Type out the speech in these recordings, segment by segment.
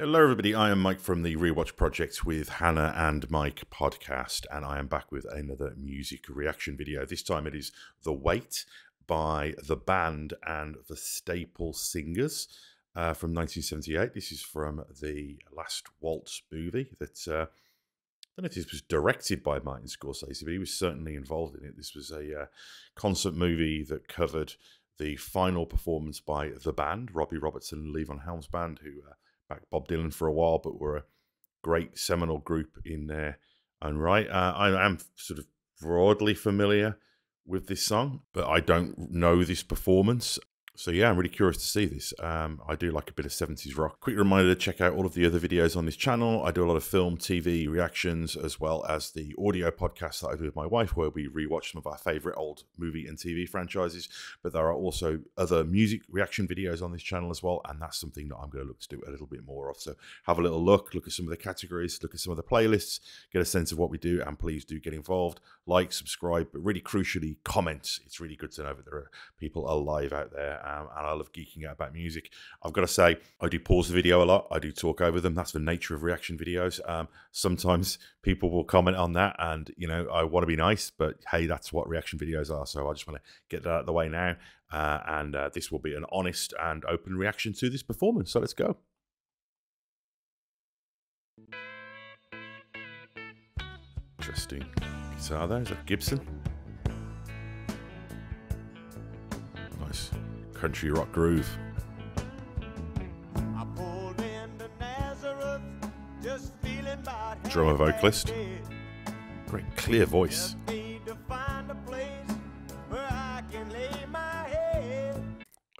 Hello, everybody. I am Mike from the Rewatch Project with Hannah and Mike podcast, and I am back with another music reaction video. This time it is The Weight by The Band and the Staple Singers uh, from 1978. This is from the Last Waltz movie that uh, I don't know if this was directed by Martin Scorsese, but he was certainly involved in it. This was a uh, concert movie that covered the final performance by The Band, Robbie Robertson and Levon Helm's band, who uh, Bob Dylan for a while, but were a great seminal group in their own right. Uh, I am sort of broadly familiar with this song, but I don't know this performance. So yeah, I'm really curious to see this. Um, I do like a bit of 70s rock. Quick reminder to check out all of the other videos on this channel. I do a lot of film, TV reactions, as well as the audio podcast that I do with my wife, where we rewatch some of our favorite old movie and TV franchises. But there are also other music reaction videos on this channel as well, and that's something that I'm going to look to do a little bit more of. So have a little look, look at some of the categories, look at some of the playlists, get a sense of what we do, and please do get involved, like, subscribe, but really crucially, comment. It's really good to know that there are people alive out there um, and I love geeking out about music. I've got to say, I do pause the video a lot. I do talk over them. That's the nature of reaction videos. Um, sometimes people will comment on that, and you know, I want to be nice, but hey, that's what reaction videos are. So I just want to get that out of the way now, uh, and uh, this will be an honest and open reaction to this performance. So let's go. Interesting guitar there. Is that Gibson? Country rock groove. Drummer vocalist. Great clear voice.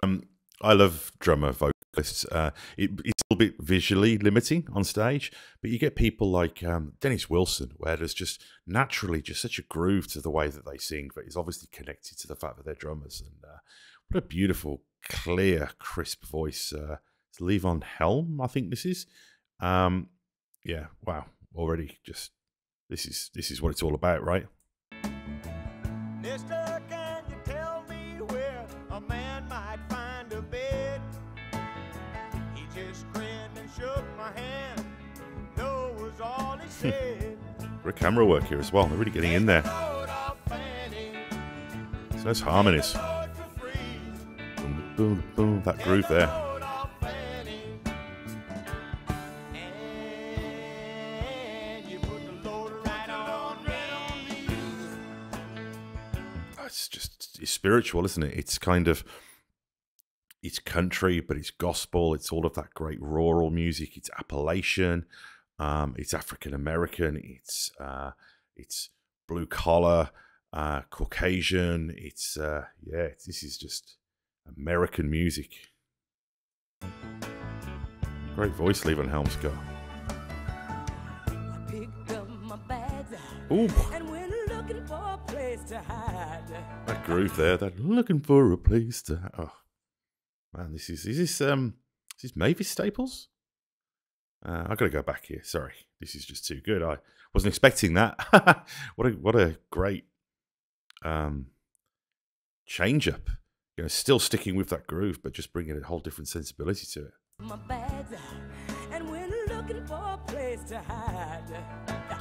Um, I love drummer vocalists. Uh, it, it's a little bit visually limiting on stage, but you get people like um, Dennis Wilson, where there's just naturally just such a groove to the way that they sing, but it's obviously connected to the fact that they're drummers. And uh, what a beautiful, clear, crisp voice. Uh, it's Levon Helm, I think this is. Um, yeah, wow. Already just this is this is what it's all about, right? Mister, can you tell me where a man might find a bed? He just grinned and shook my hand. No was all he said. Great camera work here as well. They're really getting in there. So nice harmonies boom, boom, that groove there. It's just it's spiritual, isn't it? It's kind of it's country, but it's gospel. It's all of that great rural music. It's Appalachian. Um, it's African American. It's uh, it's blue collar, uh, Caucasian. It's uh, yeah. This is just American music. Great voice Levon Helm's got. Ooh. That groove there, that looking for a place to oh man, this is is this um is this Mavis Staples? Uh, I gotta go back here. Sorry, this is just too good. I wasn't expecting that. what a what a great um change up you know, still sticking with that groove, but just bringing a whole different sensibility to it. My bags, and when looking for a place to hide.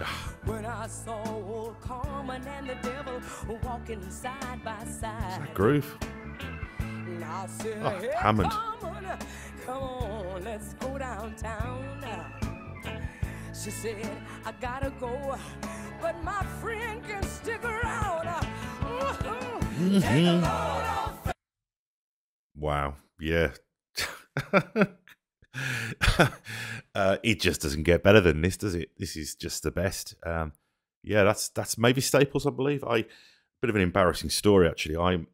when I saw old Carmen and the devil walking side by side. that groove? Said, oh, hey, Hammond. Come on, let's go downtown. She said, I gotta go, but my friend can stick around. Mm-hmm. Wow. Yeah. uh, it just doesn't get better than this, does it? This is just the best. Um, yeah, that's that's Mavis Staples, I believe. I bit of an embarrassing story actually. I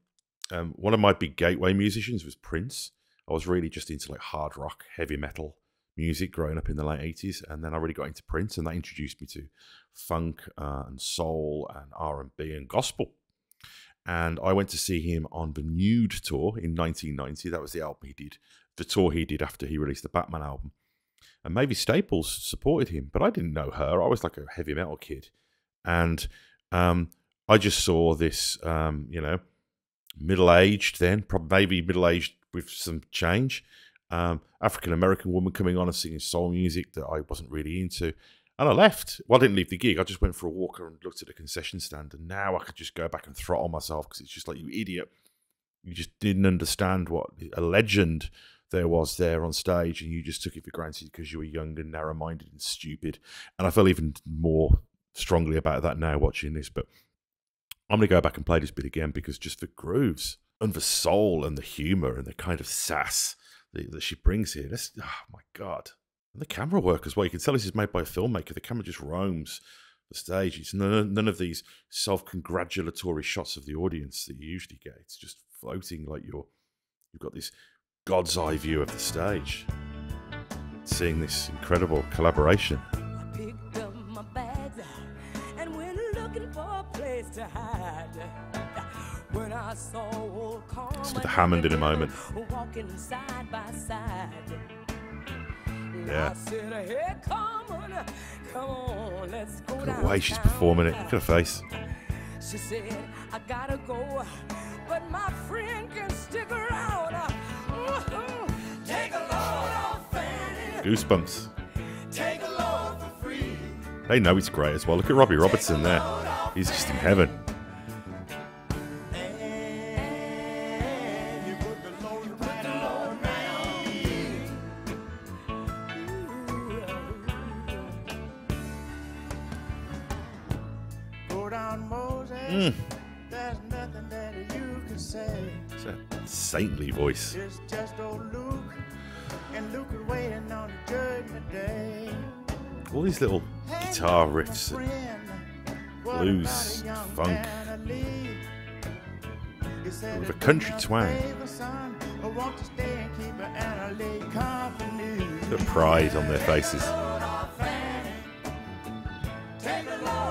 um, one of my big gateway musicians was Prince. I was really just into like hard rock, heavy metal music growing up in the late eighties, and then I really got into Prince, and that introduced me to funk uh, and soul and R and B and gospel and I went to see him on the Nude tour in 1990. That was the album he did, the tour he did after he released the Batman album. And Mavis Staples supported him, but I didn't know her. I was like a heavy metal kid, and um, I just saw this, um, you know, middle aged then, probably maybe middle aged with some change, Um, African American woman coming on and singing soul music that I wasn't really into. And I left. Well, I didn't leave the gig. I just went for a walk and looked at the concession stand. And now I could just go back and throttle myself because it's just like, you idiot. You just didn't understand what a legend there was there on stage and you just took it for granted because you were young and narrow minded and stupid. And I feel even more strongly about that now watching this. But I'm going to go back and play this bit again because just the grooves and the soul and the humor and the kind of sass that, that she brings here. This, oh my God. And the camera work as well. You can tell this is made by a filmmaker. The camera just roams the stage. It's none, none of these self congratulatory shots of the audience that you usually get. It's just floating like you're, you've got this God's eye view of the stage. Seeing this incredible collaboration. It's with the Hammond in a moment. Yeah. Look at the way she's performing it. Look at her face. She said, I gotta go, but my friend can stick around. Goosebumps. They know he's great as well. Look at Robbie Robertson there. He's just in heaven. Mm. There's nothing that you can say. It's a saintly voice. All these little guitar riffs, blues, funk, with a country twang. The pride on their faces.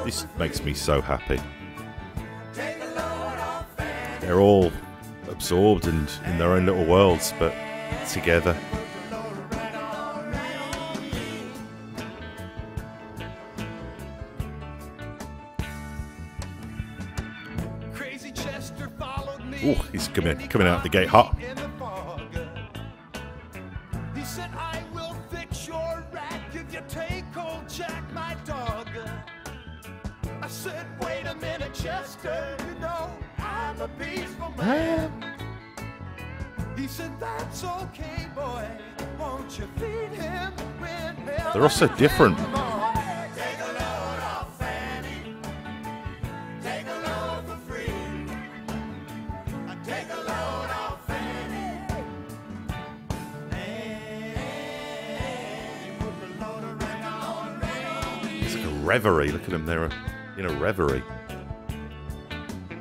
This makes me so happy. They're all absorbed and in their own little worlds, but together. Oh, he's coming coming out the gate hot. Said, wait a minute, Chester, you know I'm a peaceful man. He said, that's okay, boy. Won't you feed him They're all so different. It's like a reverie. Look at them, they're in a reverie.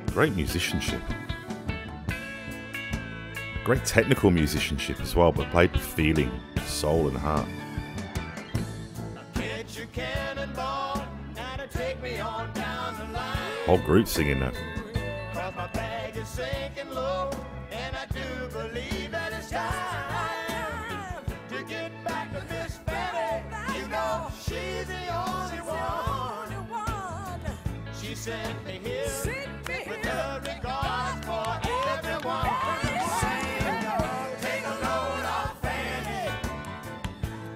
Great musicianship. Great technical musicianship as well, but played with feeling, soul, and heart. Whole group singing that. Sent me here sent me with here. regards for everyone. Take a load off Fanny.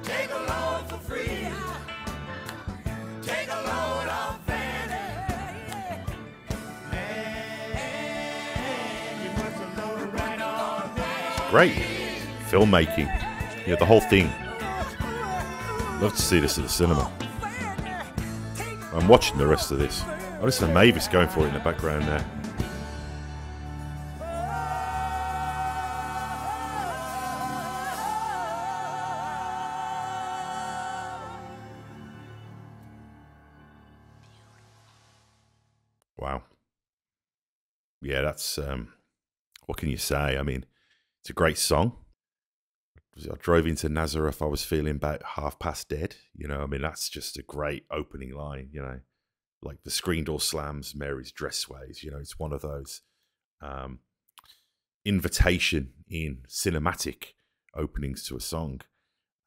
Take a load for free. Take a load off Fanny. Great filmmaking. Yeah, the whole thing. Love to see this at the cinema. I'm watching the rest of this. Oh, listen to Mavis going for it in the background there. Wow. Yeah, that's um what can you say? I mean, it's a great song. I drove into Nazareth, I was feeling about half past dead. You know, I mean, that's just a great opening line, you know like the screen door slams, Mary's dress sways. You know, it's one of those um, invitation in cinematic openings to a song.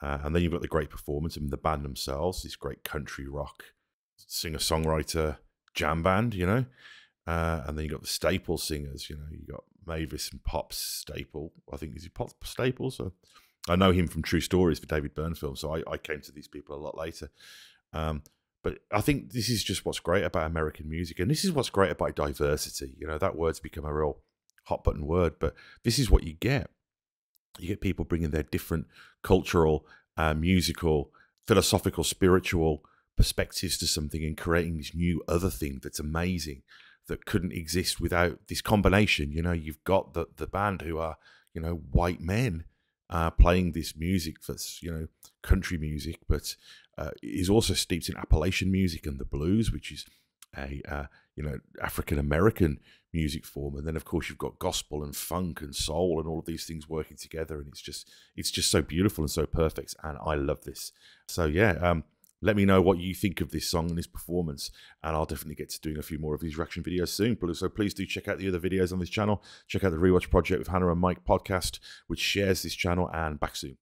Uh, and then you've got the great performance. I mean, the band themselves, this great country rock singer songwriter jam band, you know. Uh, and then you've got the staple singers, you know. you've got Mavis and Pops Staple. I think is he Pop Staples or I know him from True Stories for David Byrne film, so I, I came to these people a lot later. Um, but I think this is just what's great about American music, and this is what's great about diversity. You know, that word's become a real hot button word, but this is what you get. You get people bringing their different cultural, uh, musical, philosophical, spiritual perspectives to something and creating this new other thing that's amazing that couldn't exist without this combination. You know, you've got the the band who are you know white men uh, playing this music that's you know country music, but uh, is also steeped in Appalachian music and the blues, which is a uh, you know African American music form, and then of course you've got gospel and funk and soul and all of these things working together, and it's just it's just so beautiful and so perfect, and I love this. So yeah, um, let me know what you think of this song and this performance, and I'll definitely get to doing a few more of these reaction videos soon. So please do check out the other videos on this channel. Check out the Rewatch Project with Hannah and Mike podcast, which shares this channel, and back soon.